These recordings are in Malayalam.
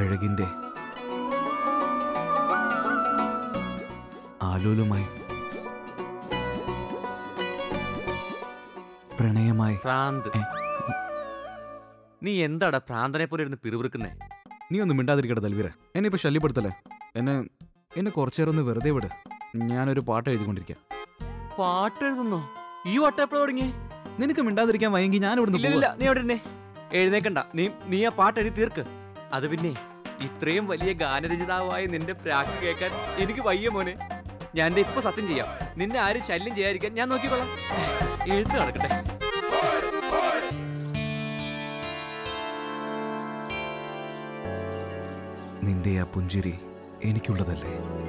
അഴകിന്റെ ആലോലുമായി പ്രണയമായി. പ്രാന്ത്. നീ എന്താടാ പ്രാന്തനെ പോലെ ഇരുന്ന് പിറുവിറുക്കുന്നേ നീ ഒന്നും മിണ്ടാതിരിക്കട്ടെ തൽവീര. എന്നെ ഇപ്പൊ ശല്യപ്പെടുത്തല്ലേ? എന്നെ എന്നെ കുറച്ചേരം ഒന്ന് വെറുതെ വിട്. ഞാനൊരു പാട്ട് എഴുതിക്കൊണ്ടിരിക്കാം. പാട്ട് എഴുതുന്നോ ഈ വട്ടം എപ്പോഴും തുടങ്ങി നിനക്ക് മിണ്ടാതിരിക്കാൻ വയ്യെങ്കിൽ ഞാൻ ഇവിടുന്ന് നീ എഴുന്നേക്കണ്ട. നീ നീ ആ പാട്ട് എഴുതി തീർക്ക്. അത് പിന്നെ ഇത്രയും വലിയ ഗാനരചിതാവായ നിന്റെ പ്രാക്ക് കേൾക്കാൻ എനിക്ക് വയ്യ മോനെ. ഞാൻ ഇപ്പൊ സത്യം ചെയ്യാം. നിന്നെ ആരും ശല്യം ചെയ്യാതിരിക്കാൻ ഞാൻ നോക്കിക്കോളാം. എഴുത്ത് നടക്കട്ടെ. നിന്റെ ആ പുഞ്ചിരി എനിക്കുള്ളതല്ലേ?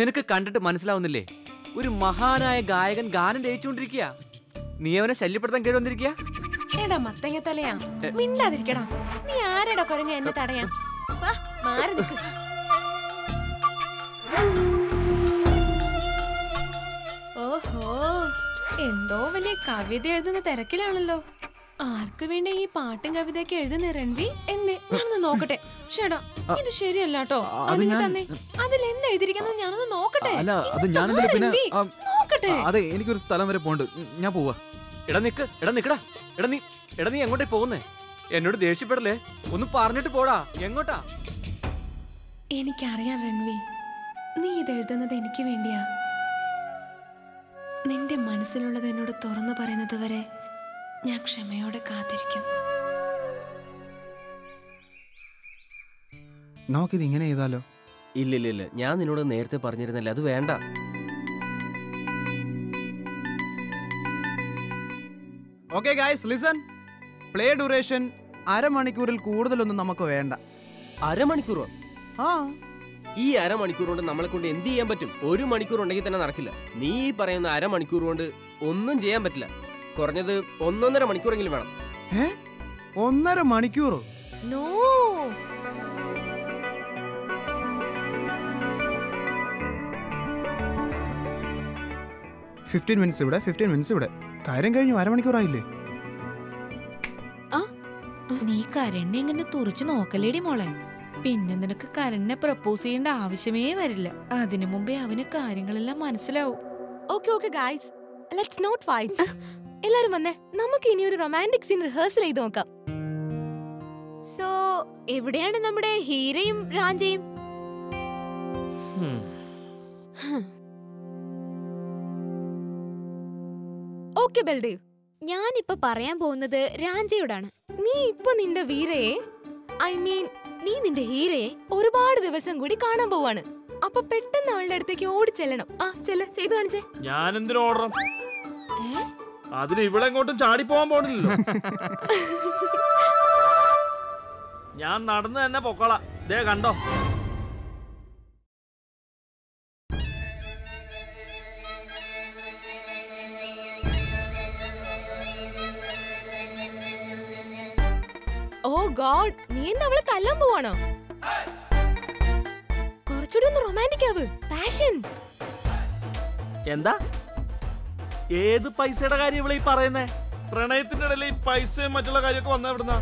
നിനക്ക് കണ്ടിട്ട് മനസ്സിലാവുന്നില്ലേ? ഒരു മഹാനായ ഗായകൻ ഗാനം രചിച്ചുകൊണ്ടിരിക്കുക നീ അവനെ ശല്യപ്പെടുത്താൻ കയറി വന്നിരിക്കുക എടാ മത്തങ്ങ തലയാ. മിണ്ടാതിരിക്കടാ. നീ ആരെടാ കുരങ്ങ എന്നെ തടയാൻ? വാ, മാറി നിൽക്ക് ഓഹോ എന്തോ വലിയ കവിത എഴുതുന്ന തിരക്കിലാണല്ലോ. ആർക്കു വേണ്ടി ഈ പാട്ടും കവിതയൊക്കെ എഴുതുന്ന രൺവി ഞാനൊന്ന് നോക്കട്ടെ. ഷേടാ ഇത് ശരിയല്ല കേട്ടോ അതിന് തന്നെ അതിൽ എന്ത് എഴുതിയിരിക്കുന്നത് ഞാനൊന്ന് നോക്കട്ടെ. അല്ല അത് ഞാൻ ഞാനെന്തിനാ പിന്നെ നോക്കട്ടെ. അതെ എനിക്കൊരു സ്ഥലം വരെ പോണ്ട് ഞാൻ പോവാ. എടാ നിക്ക്. എടാ നിക്കടാ. എടാ നീ എടാ നീ എങ്ങോട്ടേ പോകുന്നേ? എന്നോട് ദേഷ്യപ്പെടലേ ഒന്ന് പറഞ്ഞിട്ട് പോടാ. എങ്ങോട്ടാ? എനിക്കറിയാം രൺവി. നീ ഇത് എഴുതുന്നത് എനിക്ക് വേണ്ടിയാ. നിന്റെ മനസ്സിലുള്ളത് എന്നോട് തുറന്നു പറയുന്നത് വരെ ഞാൻ ക്ഷമയോടെ കാത്തിരിക്കും. നമുക്കിത് ഇങ്ങനെ ചെയ്താലോ? ഇല്ലില്ലില്ല ഇല്ല ഇല്ല ഞാൻ നിന്നോട് നേരത്തെ പറഞ്ഞിരുന്നല്ലേ അത് വേണ്ട. Okay guys listen play duration അരമണിക്കൂറിൽ കൂടുതലൊന്നും നമുക്ക് വേണ്ട. അരമണിക്കൂറോ? ആ. ഈ അരമണിക്കൂർ കൊണ്ട് നമ്മളെ കൊണ്ട് എന്ത് ചെയ്യാൻ പറ്റും? ഒരു മണിക്കൂർ ഉണ്ടെങ്കിൽ തന്നെ നടക്കില്ല. നീ ഈ പറയുന്ന അരമണിക്കൂർ കൊണ്ട് ഒന്നും ചെയ്യാൻ പറ്റില്ല. കുറഞ്ഞത് ഒന്നൊന്നര മണിക്കൂറെങ്കിലും വേണം. ഏ? ഒന്നര മണിക്കൂറോ? നോ ഫിഫ്റ്റീൻ മിനിറ്റ്സ് ഇവിടെ ഫിഫ്റ്റീൻ മിനിറ്റ്സ് ഇവിടെ. കാര്യം കഴിഞ്ഞു അരമണിക്കൂറായില്ലേ? നീ കരണ്ണെ ഇങ്ങനെ തുറച്ചു നോക്കലേടി മോളെ? പിന്നെ നിനക്ക് കരണ്ണെ പ്രപ്പോസ് ചെയ്യേണ്ട ആവശ്യമേ വരില്ല. അതിനു മുമ്പേ അവന് കാര്യങ്ങളെല്ലാം മനസ്സിലാവും. Okay okay guys let's not fight എല്ലാരും വന്നേ. നമുക്ക് ഇനി ഒരു റൊമാന്റിക് സീൻ റിഹേഴ്സൽ ചെയ്ത് നോക്കാം. സോ എവിടെയാണ് നമ്മുടെ ഹീരയും റാഞ്ചയും? ഓക്കെ ബൽദേവ് ഞാനിപ്പോ പറയാൻ പോകുന്നത് രാഞ്ചയോടാണ്. നീ ഇപ്പൊ നിന്റെ വീരയെ ഐ മീൻ നീ നിന്റെ ഹീരയെ ഒരുപാട് ദിവസം കൂടി കാണാൻ പോവാണ്. അപ്പൊ പെട്ടെന്ന് അവളുടെ അടുത്തേക്ക് ഓടി ചെല്ലണം. ആ ചെല്ല. ചെയ്തു കാണിച്ചേ. ഞാൻ എന്തിനു ഓടണം? അതിന് ഇവിടെ എങ്ങോട്ടും പോകാൻ പോണില്ലല്ലോ. ഞാൻ നടന്ന് തന്നെ പൊക്കോളാം. ദേ കണ്ടോ? ഗോഡ് നീ എന്താ അവളെ തല്ലാൻ പോവാണോ? കുറച്ചുകൂടി ഒന്ന് റൊമാന്റിക് ആവ്. പാഷൻ എന്താ? ഏത് പൈസയുടെ കാര്യം ഇവിടെ ഈ പറയുന്നേ? പ്രണയത്തിന്റെ ഇടയിൽ ഈ പൈസയും മറ്റുള്ള കാര്യമൊക്കെ വന്ന എവിടുന്ന?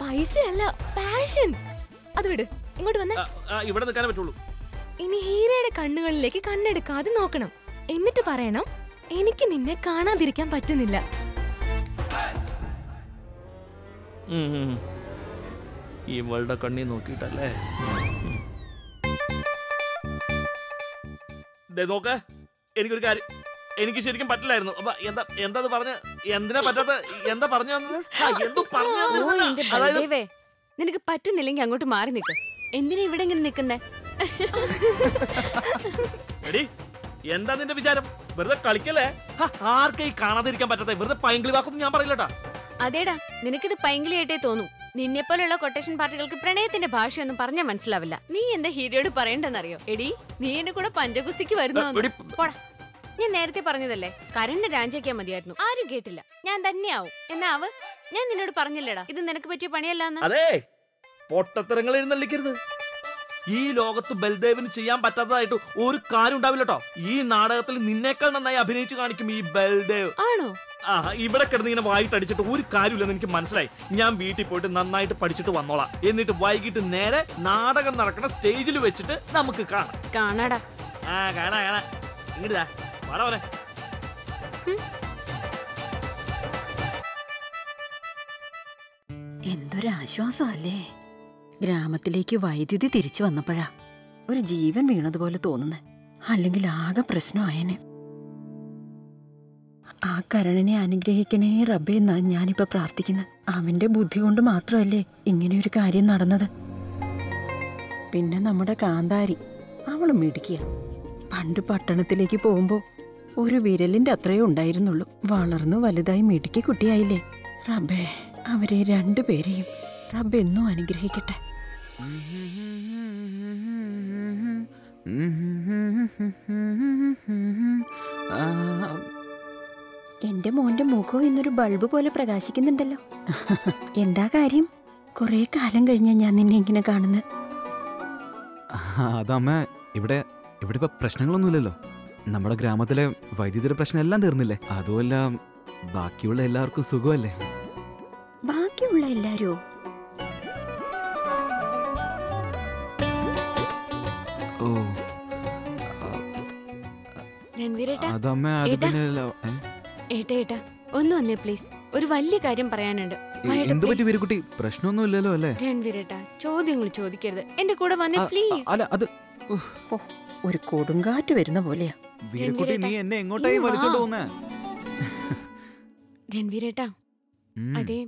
പൈസയല്ല പാഷൻ അത് വിട് ഇങ്ങോട്ട് വന്നേ. ഇവിടെ നിൽക്കാൻ പറ്റുള്ളൂ. ഇനി ഹീരയുടെ കണ്ണുകളിലേക്ക് കണ്ണെടുക്കാതെ നോക്കണം. എന്നിട്ട് പറയണം എനിക്ക് നിന്നെ കാണാതിരിക്കാൻ പറ്റുന്നില്ല. ഉം, ഉം. ഇവളുടെ കണ്ണി നോക്കിട്ടല്ലേ നോക്ക്. എനിക്കൊരു കാര്യം എനിക്ക് ശരിക്കും പറ്റില്ലായിരുന്നു. അപ്പൊ എന്താ എന്താ പറഞ്ഞ? എന്തിനാ പറ്റാത്ത എന്താ പറഞ്ഞു തന്നത്? അതായത് നിനക്ക് പറ്റുന്നില്ലെങ്കിൽ അങ്ങോട്ട് മാറി നിൽക്ക് എന്തിനാ ഇവിടെ ഇങ്ങനെ നിൽക്കുന്നേ എന്താ നിന്റെ വിചാരം? വെറുതെ കളിക്കല്ലേ? ആർക്കെ ആർക്കാ കാണാതിരിക്കാൻ പറ്റാത്ത? വെറുതെ പൈങ്കിളി വാക്കൊന്നും ഞാൻ പറയില്ലട്ടാ. അതേടാ. നിനക്കിത് പൈങ്കിളിയായിട്ടേ തോന്നും. നിന്നെ പോലുള്ള കൊട്ടേഷൻ പാർട്ടികൾക്ക് പ്രണയത്തിന്റെ ഭാഷയൊന്നും പറഞ്ഞാൽ മനസ്സിലാവില്ല. നീ എന്റെ ഹീരോയോട് പറയണ്ടെന്നറിയോ? എടി നീ എന്റെ കൂടെ പഞ്ചഗുസ്തിക്ക് വരുന്നു പോടാ. ഞാൻ നേരത്തെ പറഞ്ഞതല്ലേ കരണ്ട് രാജിവെക്കാൻ മതിയായിരുന്നു. ആരും കേട്ടില്ല. ഞാൻ തന്നെയാവും. എന്നാ ആവ്? ഞാൻ നിന്നോട് പറഞ്ഞില്ലടാ. ഇത് നിനക്ക് പറ്റിയ പണിയല്ലാന്ന് അതെ പൊട്ടത്തരങ്ങൾ എഴുന്നള്ളിക്കരുത് ഈ ലോകത്ത് ബൽദേവിന് ചെയ്യാൻ പറ്റാത്തതായിട്ട് ഒരു കാര്യം ഉണ്ടാവില്ല കേട്ടോ ഈ നാടകത്തിൽ നിന്നേക്കാൾ നന്നായി അഭിനയിച്ചു കാണിക്കും ഈ ബൽദേവ്. ആണോ? ആ ഇവിടെ കിടന്ന് ഇങ്ങനെ വായിട്ട് അടിച്ചിട്ട് ഒരു കാര്യമില്ലെന്ന് എനിക്ക് മനസ്സിലായി. ഞാൻ വീട്ടിൽ പോയിട്ട് നന്നായിട്ട് പഠിച്ചിട്ട് വന്നോളാം. എന്നിട്ട് വൈകിട്ട് നേരെ നാടകം നടക്കുന്ന സ്റ്റേജിൽ വെച്ചിട്ട് നമുക്ക് കാണാം. കാണാടാ. ആ കാണാ കാണാ. ഇങ്ങോട്ട് എന്തൊരാശ്വാസമല്ലേ? ഗ്രാമത്തിലേക്ക് വൈദ്യുതി തിരിച്ചു വന്നപ്പോഴാ ഒരു ജീവൻ വീണതുപോലെ തോന്നുന്നത് അല്ലെങ്കിൽ ആകെ പ്രശ്നമായേനെ. ആ കരണനെ അനുഗ്രഹിക്കണേ റബ്ബേ എന്നാണ് ഞാനിപ്പോ പ്രാർത്ഥിക്കുന്നത് അവന്റെ ബുദ്ധി കൊണ്ട് മാത്രമല്ലേ ഇങ്ങനെ ഒരു കാര്യം നടന്നത് പിന്നെ നമ്മുടെ കാന്താരി അവളും മിടുക്കിയ പണ്ട് പട്ടണത്തിലേക്ക് പോകുമ്പോൾ ഒരു വിരലിന്റെ അത്രയേ ഉണ്ടായിരുന്നുള്ളൂ വളർന്നു വലുതായി മിടുക്കി കുട്ടിയായില്ലേ റബ്ബേ അവരെ രണ്ടുപേരെയും റബ്ബ് എന്നും അനുഗ്രഹിക്കട്ടെ എന്റെ മോന്റെ മുഖം ഇന്നൊരു ബൾബ് പോലെ പ്രകാശിക്കുന്നുണ്ടല്ലോ. എന്താ കാര്യം? കുറെ കാലം കഴിഞ്ഞ ഞാൻ നിന്നെ ഇങ്ങനെ കാണുന്നത് അതമ്മ ഇവിടെ ഇവിടെ ഇപ്പൊ പ്രശ്നങ്ങളൊന്നുമില്ലല്ലോ. നമ്മുടെ ഗ്രാമത്തിലെ വൈദ്യുതിയുടെ പ്രശ്നം എല്ലാം തീർന്നില്ലേ? അതുമല്ല ബാക്കിയുള്ള എല്ലാവർക്കും സുഖമല്ലേ? ബാക്കിയുള്ള എല്ലാരോ? ഓ. അതമ്മ അത്. പിന്നെ? ഏട്ടാ ഏട്ടാ ഒന്ന് വന്നേ പ്ലീസ് ഒരു വലിയ കാര്യം പറയാനുണ്ട്. എന്ത് പറ്റി വീരക്കുട്ടി? പ്രശ്നമൊന്നും ഇല്ലല്ലോ അല്ലേ? രൺവീരേട്ടാ ചോദ്യങ്ങൾ ചോദിക്കരുത്. എന്റെ കൂടെ വന്നേ പ്ലീസ് അല്ല അത് ഒരു കൊടുങ്കാറ്റ് വരുന്ന പോലെയാ. വീരക്കുട്ടി നീ എന്നെ എങ്ങോട്ടായി. വലിച്ചോണ്ട് പോകുന്നേ രൺവീരേട്ടാ അതെ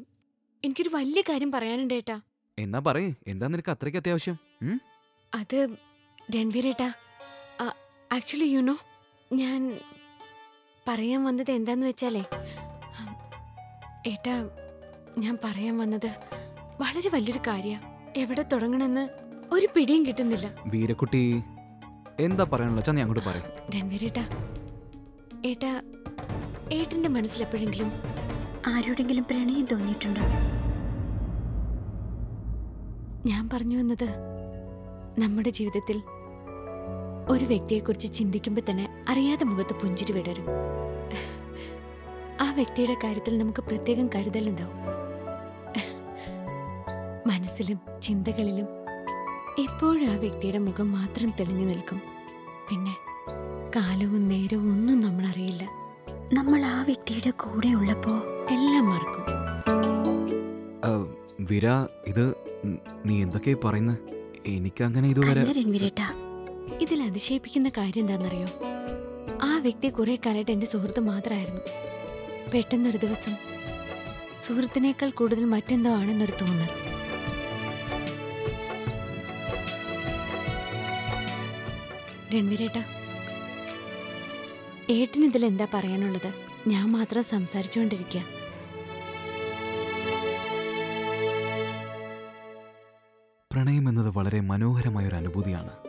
എനിക്കൊരു വലിയ കാര്യം പറയാനുണ്ട് ഏട്ടാ. എന്നാ പറയേ എന്താ നിനക്ക് അത്രയ്ക്ക് അത്യാവശ്യം? അത് രൺവീരേട്ടാ ആക്ച്വലി യു നോ ഞാൻ പറയാൻ വന്നത് എന്താന്ന് വെച്ചാലേ ഏട്ടാ ഞാൻ പറയാൻ വന്നത് വളരെ വലിയൊരു കാര്യ. എവിടെ തുടങ്ങണമെന്ന് ഒരു പിടിയും കിട്ടുന്നില്ല. വീരക്കുട്ടി എന്താ പറയാനുള്ള ഞാൻ നീ അങ്ങോട്ട് പറയും. രൺവീരേട്ടാ ഏട്ടാ ഏട്ടന്റെ മനസ്സിൽ എപ്പോഴെങ്കിലും ആരോടെങ്കിലും പ്രണയം തോന്നിയിട്ടുണ്ടോ? ഞാൻ പറഞ്ഞു വന്നത് നമ്മുടെ ജീവിതത്തിൽ ഒരു വ്യക്തിയെക്കുറിച്ച് ചിന്തിക്കുമ്പോൾ തന്നെ അറിയാതെ മുഖത്ത് പുഞ്ചിരി വിടരും. ആ വ്യക്തിയുടെ കാര്യത്തിൽ നമുക്ക് പ്രത്യേകം കരുതലുണ്ടാവും. മനസ്സിലും ചിന്തകളിലും എപ്പോഴും ആ വ്യക്തിയുടെ മുഖം മാത്രം തെളിഞ്ഞു നിൽക്കും. പിന്നെ കാലവും നേരവും ഒന്നും നമ്മൾ അറിയില്ല നമ്മൾ ആ വ്യക്തിയുടെ കൂടെ ഉള്ളപ്പോ എല്ലാം മറക്കും. വിരാ ഇത് ന- എന്തൊക്കെയാ പറയുന്നത് എനിക്കങ്ങനെ ഇതുവരെ രൺവീരേട്ടാ. ഇതിൽ അതിശയിപ്പിക്കുന്ന കാര്യം എന്താണെന്നറിയോ? ആ വ്യക്തി കുറെ കാലമായിട്ട് എന്റെ സുഹൃത്ത് മാത്രമായിരുന്നു. പെട്ടെന്നൊരു ദിവസം സുഹൃത്തിനേക്കാൾ കൂടുതൽ മറ്റെന്തോ ആണെന്നൊരു തോന്നൽ. രൺവീരേട്ടാ ഏട്ടന് ഇതിൽ എന്താ പറയാനുള്ളത്? ഞാൻ മാത്രം സംസാരിച്ചുകൊണ്ടിരിക്കുക പ്രണയം എന്നത് വളരെ മനോഹരമായ ഒരു അനുഭൂതിയാണ്.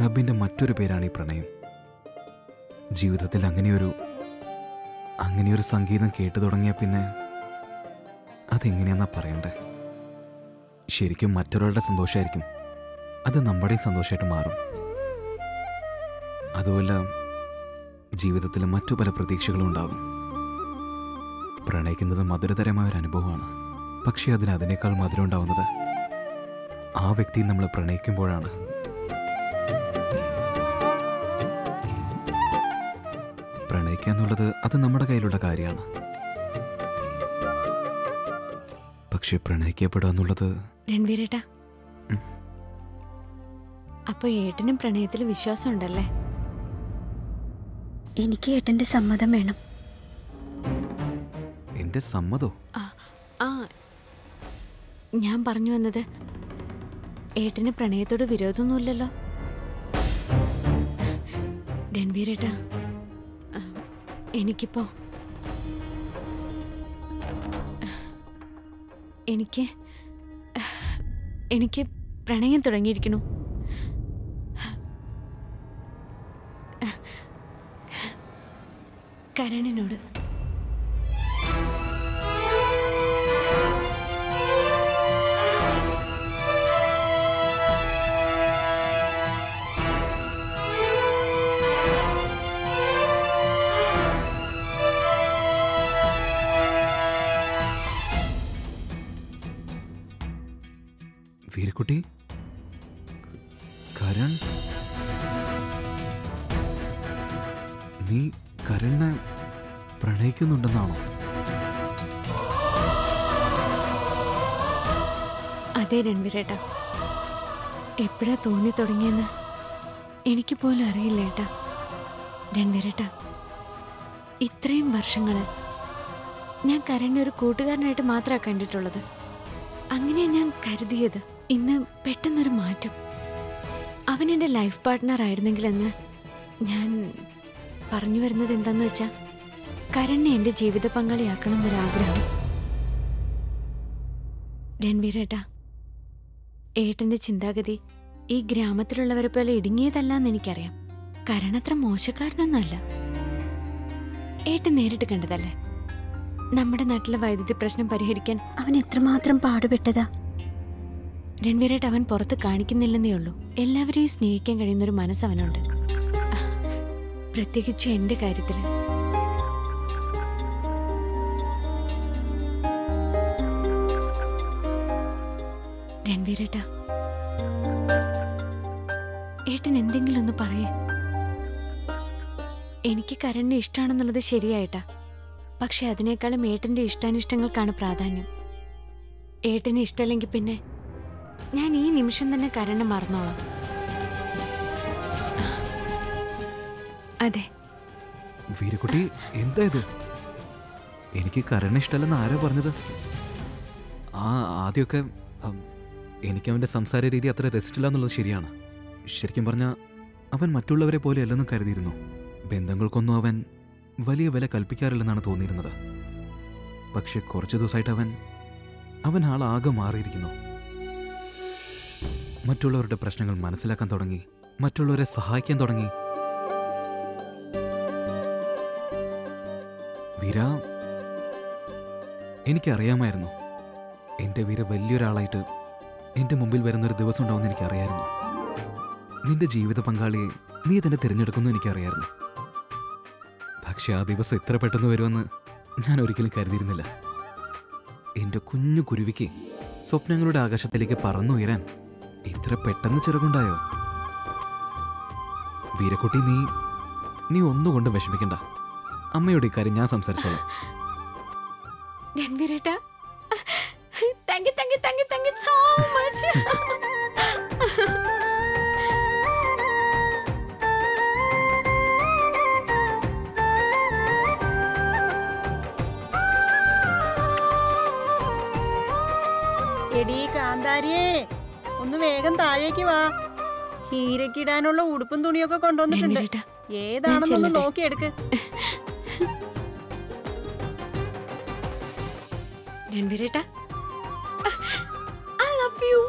റബ്ബിന്റെ മറ്റൊരു പേരാണ് ഈ പ്രണയം. ജീവിതത്തിൽ അങ്ങനെയൊരു അങ്ങനെയൊരു സംഗീതം കേട്ടു തുടങ്ങിയ പിന്നെ അതെങ്ങനെയാന്നാ പറയണ്ടേ? ശരിക്കും മറ്റൊരാളുടെ സന്തോഷമായിരിക്കും അത് നമ്മുടെയും സന്തോഷമായിട്ട് മാറും. അതുമല്ല ജീവിതത്തിൽ മറ്റു പല പ്രതീക്ഷകളും ഉണ്ടാവും. പ്രണയിക്കുന്നത് മധുരതരമായ ഒരു അനുഭവമാണ്. പക്ഷേ അതിന് അതിനേക്കാൾ മധുരം ഉണ്ടാവുന്നത് ആ വ്യക്തി നമ്മൾ പ്രണയിക്കുമ്പോഴാണ്. പ്രണയിക്കുക എന്നുള്ളത് അത് നമ്മുടെ കയ്യിലുള്ള കാര്യമാണ്. പക്ഷെ പ്രണയിക്കപ്പെടുക എന്നുള്ളത് രൺവീരേട്ടാ. അപ്പൊ ഏട്ടനും പ്രണയത്തിൽ വിശ്വാസം ഉണ്ടല്ലേ എനിക്ക് ഏട്ടന്റെ സമ്മതം വേണം. എന്റെ സമ്മതോ? ആ. ഞാൻ പറഞ്ഞു വന്നത് ഏട്ടന് പ്രണയത്തോട് വിരോധമൊന്നുമില്ലല്ലോ. രൺവീരേട്ടാ എനിക്കിപ്പോ എനിക്ക് എനിക്ക് പ്രണയം തുടങ്ങിയിരിക്കുന്നു. കരണിനോട് പ്രണയിക്കുന്നുണ്ടെന്നാണോ അതെ രൺവീരേട്ടാ. എപ്പോഴാ തോന്നി തുടങ്ങിയെന്ന് എനിക്ക് പോലും അറിയില്ല ഏട്ടാ. രൺവീരേട്ടാ ഇത്രയും വർഷങ്ങൾ ഞാൻ കരണിനെ ഒരു കൂട്ടുകാരനായിട്ട് മാത്രമാണ് കണ്ടിട്ടുള്ളത്. അങ്ങനെയാ ഞാൻ കരുതിയത്. ഇന്ന് പെട്ടെന്നൊരു മാറ്റം. അവൻ എന്റെ ലൈഫ് പാർട്ട്ണർ ആയിരുന്നെങ്കിലെന്ന് ഞാൻ പറഞ്ഞു വരുന്നത് എന്താന്ന് വെച്ചാ കരണിനെ എന്റെ ജീവിത പങ്കാളിയാക്കണം എന്നൊരാഗ്രഹം രൺവീരേട്ടാ ഏട്ടന്റെ ചിന്താഗതി ഈ ഗ്രാമത്തിലുള്ളവരെ പോലെ ഇടുങ്ങിയതല്ല എന്ന് എനിക്കറിയാം കരണത്ര മോശക്കാരനൊന്നുമല്ല. ഏട്ടൻ നേരിട്ട് കണ്ടതല്ലേ? നമ്മുടെ നാട്ടിലെ വൈദ്യുതി പ്രശ്നം പരിഹരിക്കാൻ അവൻ എത്രമാത്രം പാടുപെട്ടതാ? രൺവീരേട്ട് അവൻ പുറത്ത് കാണിക്കുന്നില്ലെന്നേ ഉള്ളൂ. എല്ലാവരെയും സ്നേഹിക്കാൻ കഴിയുന്നൊരു മനസ്സവനുണ്ട്. പ്രത്യേകിച്ചും എന്റെ കാര്യത്തിൽ. രൺവീരേട്ടാ ഏട്ടൻ എന്തെങ്കിലും ഒന്ന് പറയേ. എനിക്ക് കരണിനെ ഇഷ്ടമാണെന്നുള്ളത് ശരിയായിട്ടാ. പക്ഷെ അതിനേക്കാളും ഏട്ടന്റെ ഇഷ്ടാനിഷ്ടങ്ങൾക്കാണ് പ്രാധാന്യം. ഏട്ടന് ഇഷ്ടമല്ലെങ്കിൽ പിന്നെ ഞാൻ ഈ നിമിഷം തന്നെ കരണ് മറന്നോളാം. അതെ. വീരക്കുട്ടി എന്താ ഇത്? എനിക്ക് കരണ് ഇഷ്ടമല്ലെന്ന് ആരാ പറഞ്ഞത്? ആ ആദ്യമൊക്കെ എനിക്ക് അവന്റെ സംസാര രീതി അത്ര രസിച്ചില്ല എന്നുള്ളത് ശരിയാണ്. ശരിക്കും പറഞ്ഞാൽ അവൻ മറ്റുള്ളവരെ പോലെ അല്ലെന്ന് കരുതിയിരുന്നു. ബന്ധങ്ങൾക്കൊന്നും അവൻ വലിയ വില കൽപ്പിക്കാറില്ലെന്നാണ് തോന്നിയിരുന്നത്. പക്ഷെ കുറച്ച് ദിവസമായിട്ട് അവൻ അവൻ ആളാകെ മാറിയിരിക്കുന്നു. മറ്റുള്ളവരുടെ പ്രശ്നങ്ങൾ മനസ്സിലാക്കാൻ തുടങ്ങി മറ്റുള്ളവരെ സഹായിക്കാൻ തുടങ്ങി. വീര എനിക്കറിയാമായിരുന്നു. എന്റെ വീര വലിയൊരാളായിട്ട് എന്റെ മുമ്പിൽ വരുന്നൊരു ദിവസം ഉണ്ടാവുമെന്ന് എനിക്കറിയായിരുന്നു. നിന്റെ ജീവിത പങ്കാളിയെ നീ തന്നെ തിരഞ്ഞെടുക്കുമെന്ന് എനിക്കറിയായിരുന്നു. പക്ഷെ ആ ദിവസം ഇത്ര പെട്ടെന്ന് വരുമെന്ന് ഞാൻ ഒരിക്കലും കരുതിയിരുന്നില്ല. എന്റെ കുഞ്ഞു കുരുവിക്ക് സ്വപ്നങ്ങളുടെ ആകാശത്തിലേക്ക് പറന്നുയരാൻ ഇത്ര പെട്ടെന്ന് ചിറകുണ്ടായോ? വീരക്കുട്ടി നീ നീ ഒന്നുകൊണ്ടും വിഷമിക്കണ്ട. അമ്മയുടെ ഇക്കാര്യം ഞാൻ സംസാരിച്ചോളാം. ഹീരക്കിടാനുള്ള ഉടുപ്പും തുണിയൊക്കെ കൊണ്ടുവന്നിട്ടുണ്ട്. ഏതാണെന്നൊന്ന്. നോക്കിയെടുക്ക്. രൺവീരേട്ടാ. ഐ ലവ് യു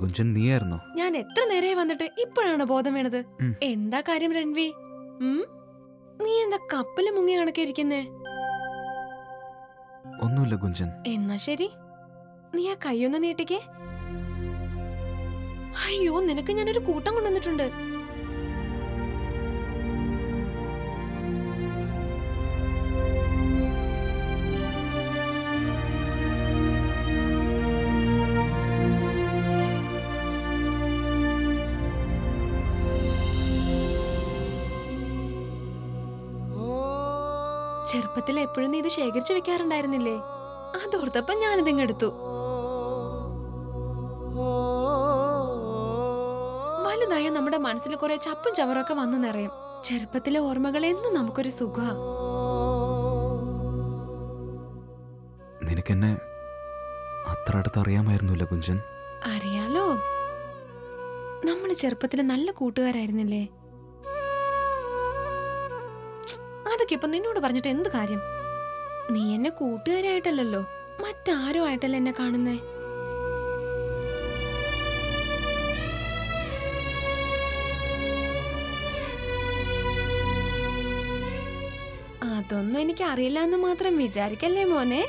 ഗുഞ്ചൻ നീയായിരുന്നോ? ഞാൻ എത്ര നേരമായി വന്നിട്ട് ഇപ്പോഴാണ് ബോധം വീണത്? എന്താ കാര്യം രൺവി? നീ എന്താ കപ്പൽ മുങ്ങി കണക്കെ ഇരിക്കുന്നേ ഒന്നുമില്ല ഗുഞ്ചൻ. എന്നാ ശരി. നീ ആ കൈയൊന്ന് നീട്ടിക്കേ. അയ്യോ നിനക്ക് ഞാനൊരു കൂട്ടം കൊണ്ടുവന്നിട്ടുണ്ട്. ചെറുപ്പത്തിൽ എപ്പോഴും നീ ഇത് ശേഖരിച്ചു വെക്കാറുണ്ടായിരുന്നില്ലേ? അതോർത്തപ്പം ഞാനിതിങ് എടുത്തു. വലുതായ നമ്മുടെ മനസ്സിൽ കുറെ ചപ്പും ചവറൊക്കെ വന്നു നിറയും. ചെറുപ്പത്തിലെ ഓർമ്മകൾ എന്നും നമുക്കൊരു സുഖ. നിനക്കെന്നെ അത്ര അടുത്ത് അറിയാമായിരുന്നില്ല കുഞ്ചൻ? അറിയാലോ. നമ്മൾ ചെറുപ്പത്തിൽ നല്ല കൂട്ടുകാരായിരുന്നില്ലേ? അതൊക്കെ ഇപ്പൊ നിന്നോട് പറഞ്ഞിട്ട് എന്ത് കാര്യം? നീ എന്നെ കൂട്ടുകാരായിട്ടല്ലല്ലോ മറ്റാരോ ആയിട്ടല്ല എന്നെ കാണുന്നേ? അതൊന്നും എനിക്ക് അറിയില്ല എന്ന് മാത്രം വിചാരിക്കല്ലേ മോനെ?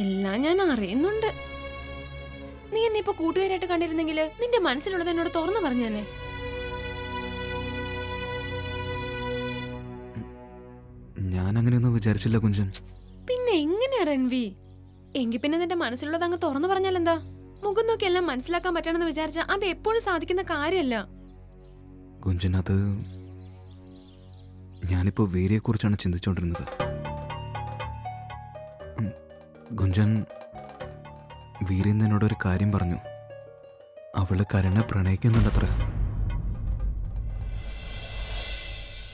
എല്ലാം ഞാൻ അറിയുന്നുണ്ട്. നീ എന്നെ ഇപ്പൊ കൂട്ടുകാരായിട്ട് കണ്ടിരുന്നെങ്കിൽ നിന്റെ മനസ്സിലുള്ളത് എന്നോട് തുറന്നു പറഞ്ഞേനെ. വിചാരിച്ചില്ല കുഞ്ചൻ. പിന്നെ എങ്ങനെയാ രൺവി? എങ്കി പിന്നെ നിന്റെ മനസ്സിലുള്ളത് അങ്ങ് തുറന്നു പറഞ്ഞാൽ എന്താ മുഖം നോക്കി എല്ലാം മനസ്സിലാക്കാൻ പറ്റണമെന്ന് വിചാരിച്ച അത് എപ്പോഴും സാധിക്കുന്ന കാര്യമല്ല കുഞ്ചൻ അത് ഞാനിപ്പോ വീരയെക്കുറിച്ചാണ് ചിന്തിച്ചുകൊണ്ടിരുന്നത് ചിന്തിച്ചോണ്ടിരുന്നത് കുഞ്ചൻ വീരൻ എന്നോടൊരു കാര്യം പറഞ്ഞു. അവൾ കരുണ പ്രണയിക്കുന്നുണ്ടത്ര.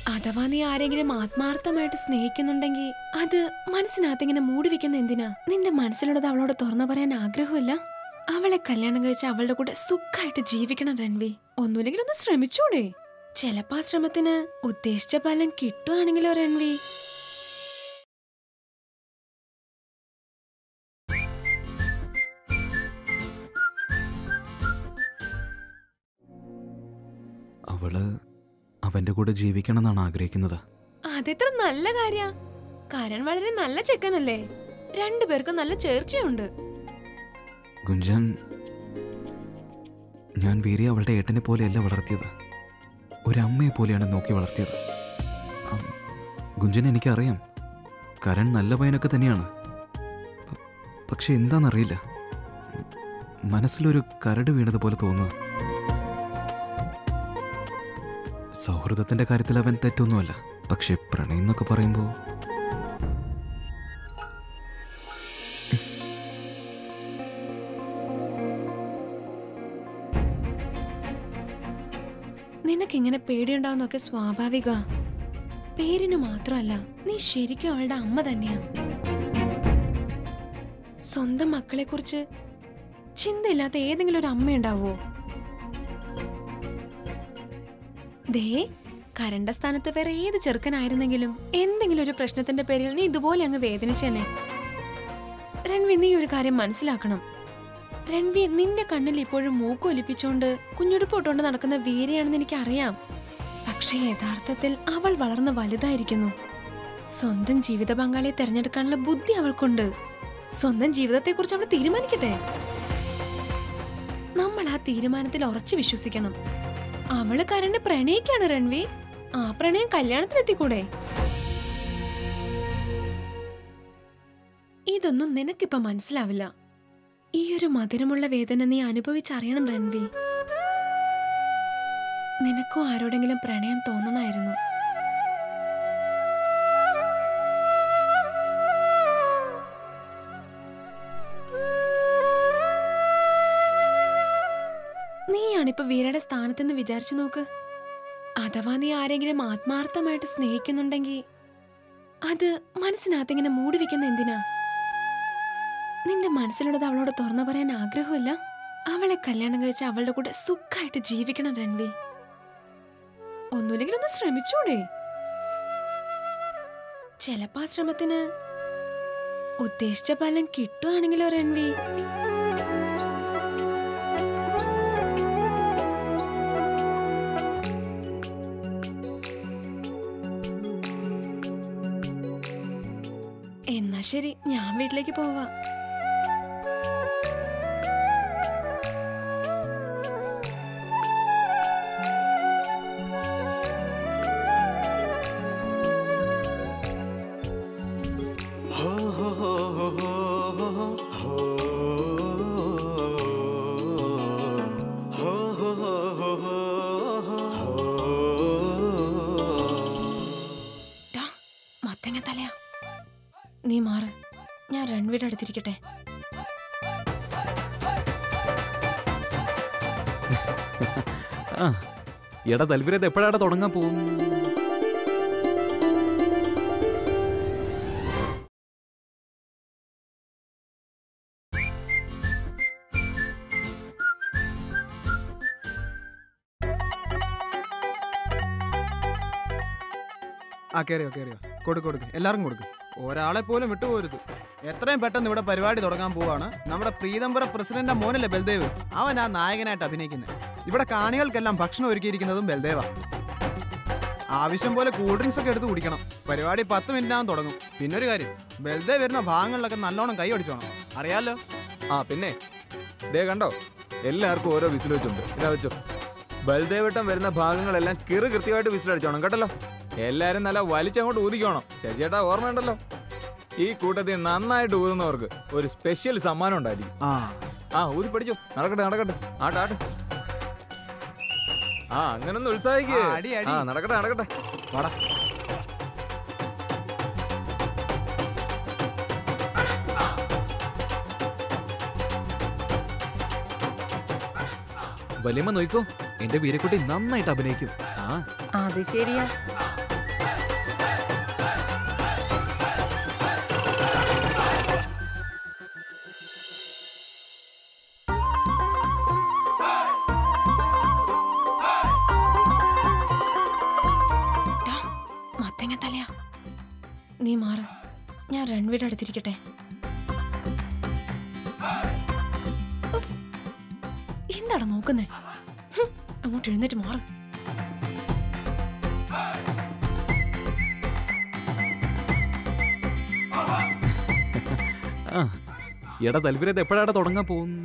അഥവാ നീ ആരെങ്കിലും ആത്മാർത്ഥമായിട്ട് സ്നേഹിക്കുന്നുണ്ടെങ്കിൽ അത് മനസ്സിനകത്ത് ഇങ്ങനെ മൂടി വെക്കുന്ന എന്തിനാ? നിന്റെ മനസ്സിലുള്ളത് അവളോട് തുറന്നു പറയാൻ ആഗ്രഹമില്ല? അവളെ കല്യാണം കഴിച്ച് അവളുടെ കൂടെ സുഖമായിട്ട് ജീവിക്കണം രൺവി. ഒന്നുമില്ലെങ്കിൽ ഒന്ന് ശ്രമിച്ചൂടെ? ചിലപ്പോ ആ ശ്രമത്തിന് ഉദ്ദേശിച്ച ഫലം കിട്ടുവാണെങ്കിലോ രൺവി? കൂടെ ജീവിക്കണം എന്നാണ് ആഗ്രഹിക്കുന്നത്. അതെത്ര നല്ല കാര്യ. കരൺ വളരെ നല്ല ചെക്കനല്ലേ. രണ്ടുപേർക്കും നല്ല ചേർച്ചയുണ്ട്. ഗുഞ്ചൻ ഞാൻ വീരി അവളുടെ ഏട്ടനെ പോലെയല്ല വളർത്തിയത്. ഒരു അമ്മയെ പോലെയാണ് നോക്കി വളർത്തിയത്. ഗുഞ്ചൻ എനിക്കറിയാം. കരൺ നല്ല പയ്യനൊക്കെ തന്നെയാണ്. പക്ഷെ എന്താണെന്നറിയില്ല. മനസ്സിലൊരു കരട് വീണതുപോലെ തോന്നുക സൗഹൃദത്തിന്റെ കാര്യത്തിൽ അവൻ തെറ്റൊന്നുമല്ല. പക്ഷെ പ്രണയം എന്നൊക്കെ പറയുമ്പോൾ നിനക്കിങ്ങനെ പേടിയുണ്ടാവുന്നൊക്കെ സ്വാഭാവിക. പേരിന് മാത്രമല്ല നീ ശരിക്കും അവളുടെ അമ്മ തന്നെയാ. സ്വന്തം മക്കളെ കുറിച്ച് ചിന്തയില്ലാത്ത ഏതെങ്കിലും ഒരു അമ്മയുണ്ടാവോ? ദേ കരണ്ട സ്ഥാനത്ത് വേറെ ഏത് ചെറുക്കനായിരുന്നെങ്കിലും എന്തെങ്കിലും ഒരു പ്രശ്നത്തിന്റെ പേരിൽ നീ ഇതുപോലെ അങ്ങ് വേദനിച്ചെന്നെ രൺവി നീ ഒരു കാര്യം മനസ്സിലാക്കണം. രൺവി നിന്റെ കണ്ണിൽ ഇപ്പോഴും മൂക്ക് ഒലിപ്പിച്ചോണ്ട് കുഞ്ഞുടുപ്പോട്ടുകൊണ്ട് നടക്കുന്ന വീരയാണെന്ന് എനിക്കറിയാം. പക്ഷേ യഥാർത്ഥത്തിൽ അവൾ വളർന്ന് വലുതായിരിക്കുന്നു. സ്വന്തം ജീവിത പങ്കാളിയെ തെരഞ്ഞെടുക്കാനുള്ള ബുദ്ധി അവൾക്കുണ്ട്. സ്വന്തം ജീവിതത്തെക്കുറിച്ച് അവൾ തീരുമാനിക്കട്ടെ? നമ്മൾ ആ തീരുമാനത്തിൽ ഉറച്ചു വിശ്വസിക്കണം. അവൾ കരണ്ട് പ്രണയിക്കാണ് രൺവി. ആ പ്രണയം കല്യാണത്തിലെത്തിക്കൂടെ? ഇതൊന്നും നിനക്കിപ്പോ മനസ്സിലാവില്ല. ഈ ഒരു മധുരമുള്ള വേദന നീ അനുഭവിച്ചറിയണം രൺവി. നിനക്കും ആരോടെങ്കിലും പ്രണയം തോന്നണമായിരുന്നു വീരയുടെ സ്ഥാനത്തെന്ന് വിചാരിച്ചു നോക്ക്. അഥവാ നീ ആരെങ്കിലും ആത്മാർത്ഥമായിട്ട് സ്നേഹിക്കുന്നുണ്ടെങ്കിൽ അത് മനസ്സിനകത്ത് ഇങ്ങനെ മൂടി വെക്കുന്ന എന്തിനാ? നിന്റെ മനസ്സിലുള്ളത് അവളോട് തുറന്നു പറയാൻ ആഗ്രഹമില്ല അവളെ കല്യാണം കഴിച്ച് അവളുടെ കൂടെ സുഖമായിട്ട് ജീവിക്കണം രൺവി ഒന്നുമില്ലെങ്കിൽ ഒന്ന് ശ്രമിച്ചൂടെ? ചിലപ്പോ ആ ശ്രമത്തിന് ഉദ്ദേശിച്ച ഫലം കിട്ടുവാണെങ്കിലോ രൺവി ശരി ഞാൻ വീട്ടിലേക്ക് പോവാ. എടാ തൽപര്യത എപ്പോഴാണ് തുടങ്ങാൻ പോകും ആ കയറിയോ കയറിയോ കൊടുക്ക് കൊടുക്ക്. എല്ലാവർക്കും കൊടുക്ക്. ഒരാളെ പോലും വിട്ടുപോരുത്. എത്രയും പെട്ടെന്ന് ഇവിടെ പരിപാടി തുടങ്ങാൻ പോവാണ്. നമ്മുടെ പ്രീതംപുര പ്രസിഡന്റ് മോനല്ലേ ബൽദേവ്? അവൻ ആ നായകനായിട്ട് അഭിനയിക്കുന്നത് ഇവിടെ കാണികൾക്കെല്ലാം ഭക്ഷണം ഒരുക്കിയിരിക്കുന്നതും ബൽദേവ. ആവശ്യം പോലെ കൂൾ ഡ്രിങ്ക്സ് ഒക്കെ എടുത്ത് കുടിക്കണം. പരിപാടി പത്ത് മിനിറ്റിനകം തുടങ്ങും. പിന്നെ ഒരു കാര്യം ബൽദേവ് വരുന്ന ഭാഗങ്ങളിലൊക്കെ നല്ലോണം കൈ അടിച്ചോണം. അറിയാലോ? ആ പിന്നെ. ദേ കണ്ടോ? എല്ലാവർക്കും ഓരോ വിസിൽ വെച്ചുണ്ട്. ഇതാ വെച്ചോ. ബൽദേവട്ടം വരുന്ന ഭാഗങ്ങളെല്ലാം കിറു കൃത്യമായിട്ട് വിസിലടിച്ചോണം കേട്ടല്ലോ? എല്ലാരും നല്ല വലിച്ചങ്ങോട്ട് ഊതിക്കോണം. ശശിയേട്ടാ ഓർമ്മയുണ്ടല്ലോ ഈ കൂട്ടത്തിൽ നന്നായിട്ട് ഊതുന്നവർക്ക് ഒരു സ്പെഷ്യൽ സമ്മാനം ഉണ്ടായിരിക്കും. ആ. ആ ഊതി പഠിച്ചോ. നടക്കട്ടെ നടക്കട്ടെ. ആട്ടെ ആട്ടെ. ആ അങ്ങനൊന്നും ഉത്സാഹിക്കേ. ആ, അടി, അടി. ആ നടക്കട്ടെ നടക്കട്ടെ. വാടാ. വലിയമ്മ നോക്കോ എന്റെ വീരക്കുട്ടി നന്നായിട്ട് അഭിനയിക്കും. ആ അത് ശരിയാ. രൺവീട് എന്താണ് നോക്കുന്നേ? അങ്ങോട്ട് എഴുന്നേറ്റ് മാറും. എടാ തൽപര്യത എപ്പോഴാണ് തുടങ്ങാൻ പോകുന്നത്?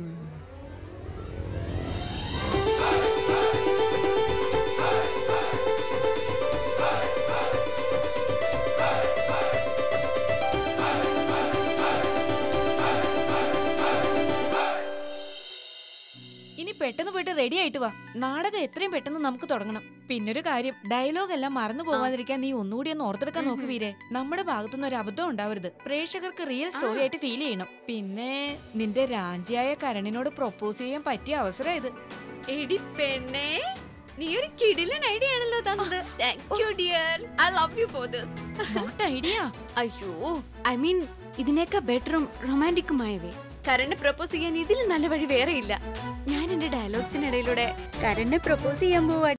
പോയിട്ട് റെഡി ആയിട്ട് വാ. നാടകം എത്രയും പെട്ടെന്ന് നമുക്ക് തുടങ്ങണം. പിന്നൊരു കാര്യം ഡയലോഗ് എല്ലാം മറന്നു പോവാതിരിക്കാൻ നീ ഒന്നുകൂടി ഒന്ന് ഓർത്തെടുക്കാൻ നോക്ക് വീരെ. നമ്മുടെ ഭാഗത്തുനിന്ന് ഒരു അബദ്ധം ഉണ്ടാവരുത്. പ്രേക്ഷകർക്ക് റിയൽ സ്റ്റോറി ആയിട്ട് ഫീൽ ചെയ്യണം. പിന്നെ നിന്റെ രാജിയായ കരണിനോട് പ്രൊപ്പോസ് ചെയ്യാൻ പറ്റിയ അവസരം ഇത്. എടി പെണ്ണേ നീ ഒരു കിടിലൻ ഐഡിയ ആണല്ലോ തന്നത്. Thank you dear I love you for this good idea അയ്യോ ഐ മീൻ ഇതിനേക്കാൾ ബെറ്ററും റൊമാന്റിക്കുമായ വേ കരണ് പ്രപ്പോസ് ചെയ്യാൻ ഇതിൽ നല്ല വഴി വേറെ ഇല്ല ഞാൻ എന്റെ ഡയലോഗ്സിനിടയിലൂടെ കരണ് പ്രപ്പോസ് ചെയ്യാൻ പോവാ.